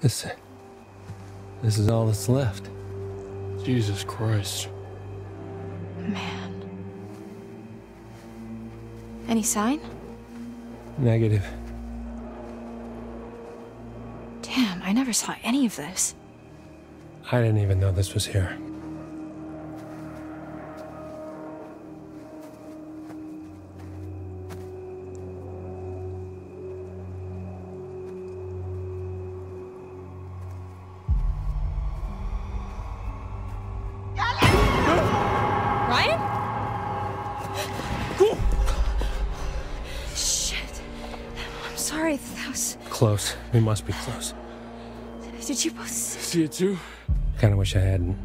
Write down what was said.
This. This is all that's left. Jesus Christ. Man. Any sign? Negative. Damn, I never saw any of this. I didn't even know this was here. Shit. I'm sorry. That was. Close. We must be close. Did you both. See it too? Kinda wish I hadn't.